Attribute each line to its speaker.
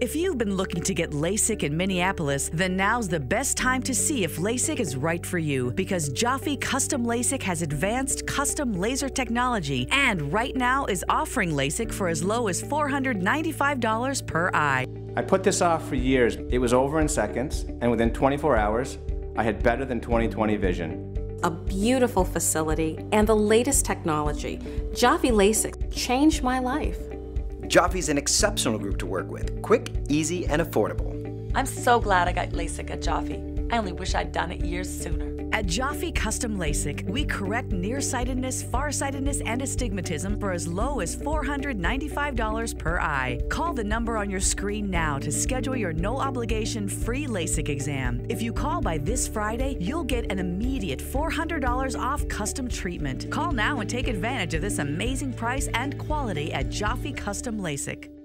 Speaker 1: If you've been looking to get LASIK in Minneapolis, then now's the best time to see if LASIK is right for you because Joffe Custom LASIK has advanced custom laser technology and right now is offering LASIK for as low as $495 per eye.
Speaker 2: I put this off for years. It was over in seconds, and within 24 hours, I had better than 20/20 vision.
Speaker 3: A beautiful facility and the latest technology. Joffe LASIK changed my life.
Speaker 4: Joffe's an exceptional group to work with. Quick, easy, and affordable.
Speaker 5: I'm so glad I got LASIK at Joffe. I only wish I'd done it years sooner.
Speaker 1: At Joffe Custom LASIK, we correct nearsightedness, farsightedness, and astigmatism for as low as $495 per eye. Call the number on your screen now to schedule your no obligation free LASIK exam. If you call by this Friday, you'll get an immediate $400 off custom treatment. Call now and take advantage of this amazing price and quality at Joffe Custom LASIK.